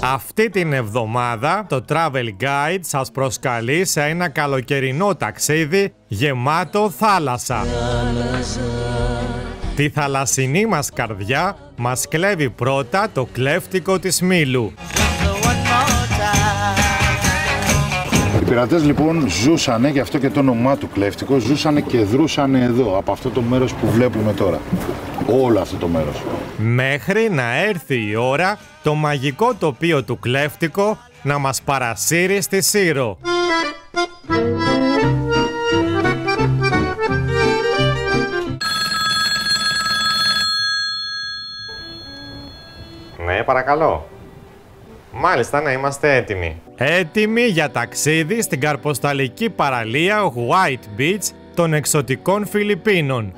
Αυτή την εβδομάδα το Travel Guide σας προσκαλεί σε ένα καλοκαιρινό ταξίδι γεμάτο θάλασσα. Τη θαλασσινή μας καρδιά μας κλέβει πρώτα το κλέφτικο της Μήλου. Οι πειρατές λοιπόν ζούσανε, γι' αυτό και το όνομά του κλέφτικο, ζούσανε και δρούσανε εδώ, από αυτό το μέρος που βλέπουμε τώρα. Όλο αυτό το μέρος. Μέχρι να έρθει η ώρα το μαγικό τοπίο του κλέφτικο να μας παρασύρει στη Σύρο. Ναι, παρακαλώ. Μάλιστα, να είμαστε έτοιμοι. Έτοιμοι για ταξίδι στην καρποσταλική παραλία White Beach των εξωτικών Φιλιππίνων.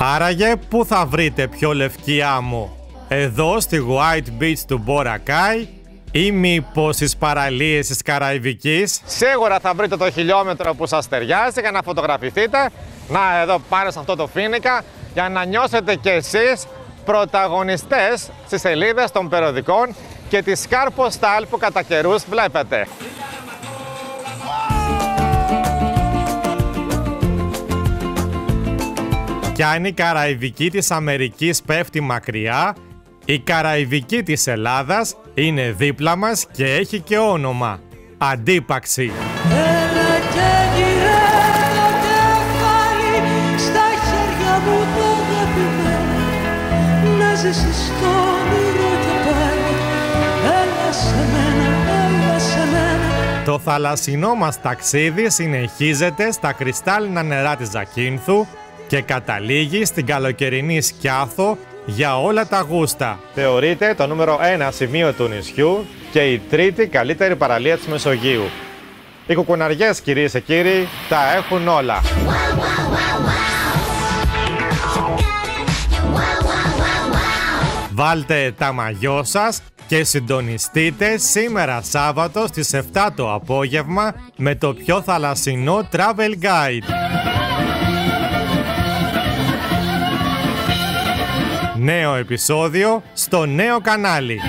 Άραγε, πού θα βρείτε πιο λευκή άμμο, εδώ στη White Beach του Μπορακάι ή μήπως στις παραλίες της Καραϊβικής; Σίγουρα θα βρείτε το χιλιόμετρο που σας ταιριάζει για να φωτογραφηθείτε. Να εδώ πάνω σε αυτό το φίνικα για να νιώσετε κι εσείς πρωταγωνιστές στις σελίδες των περιοδικών και τη Scarpo Style που κατά καιρούς βλέπετε. Αν η Καραϊβική της Αμερικής πέφτει μακριά, η Καραϊβική της Ελλάδας είναι δίπλα μας και έχει και όνομα. Αντίπαξη. Έλα και γυρέ το κεφάλι στα χέρια μου το αγαπημένο να ζήσεις το όνειρο και πάλι έλα σε μένα, έλα σε μένα Το θαλασσινό μας ταξίδι συνεχίζεται στα κρυστάλλινα νερά της Ζακίνθου και καταλήγει στην καλοκαιρινή Σκιάθο για όλα τα γούστα. Θεωρείται το νούμερο 1 σημείο του νησιού και η τρίτη καλύτερη παραλία της Μεσογείου. Οι κουκουναριές κυρίες και κύριοι τα έχουν όλα. Βάλτε τα μαγιό σας και συντονιστείτε σήμερα Σάββατο στις 7 το απόγευμα με το πιο θαλασσινό Travel Guide. Νέο επεισόδιο στο νέο κανάλι.